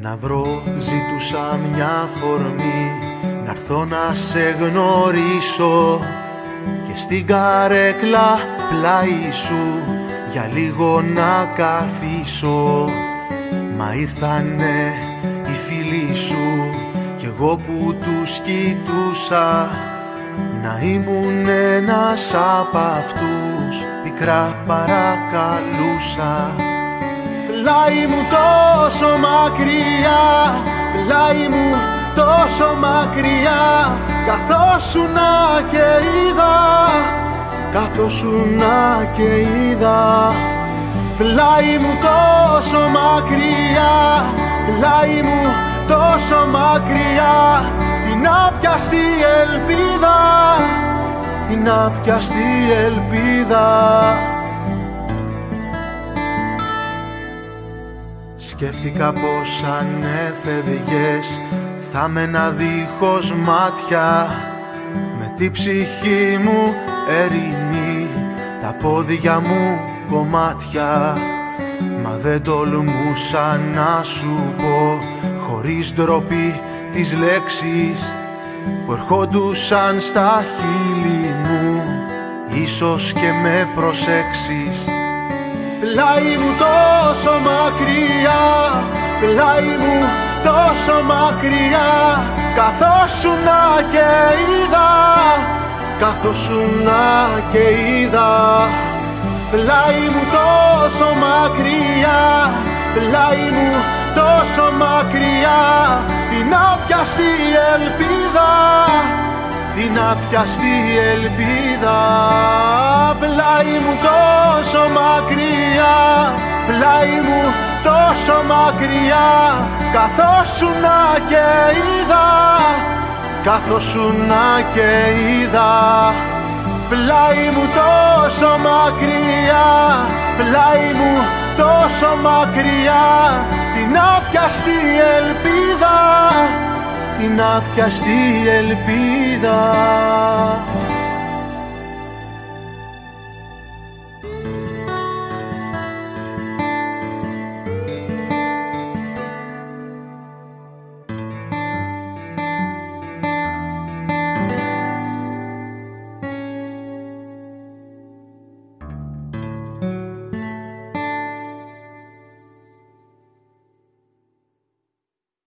να βρω ζητούσα μια φορμή να έρθω να σε γνωρίσω. Και στην καρέκλα πλάι σου για λίγο να καθίσω. Μα ήρθανε οι φίλοι σου κι εγώ που τους κοιτούσα. Να ήμουν ένας απ' αυτούς πικρά παρακαλούσα. Πλάι μου τόσο μακριά, πλάι μου τόσο μακριά. Καθώς σου να και είδα. Καθώς σου να και είδα. Πλάι μου τόσο μακριά. Πλάι μου τόσο μακριά. Την άπιαστη ελπίδα. Την άπιαστη ελπίδα Σκέφτηκα πως αν έφευγες θα με ένα δίχως μάτια. Με τη ψυχή μου ερημί τα πόδια μου κομμάτια. Μα δεν τολμούσα να σου πω χωρίς ντροπή τις λέξεις που ερχόντουσαν στα χείλη μου ίσως και με προσέξεις Πλάι μου τόσο μακριά, πλάι μου τόσο μακριά καθώς σου να και είδα καθώς σου να και είδα. Πλάι μου τόσο μακριά πλάι μου τόσο μακριά την άπιαστη ελπίδα την άπιαστη ελπίδα. πλάι μου τόσο μακριά πλάι μου τόσο μακριά καθώς σου να και είδα καθώς σου να και είδα. Πλάι μου τόσο μακριά πλάι μου τόσο μακριά την άπιαστη ελπίδα την άπιαστη ελπίδα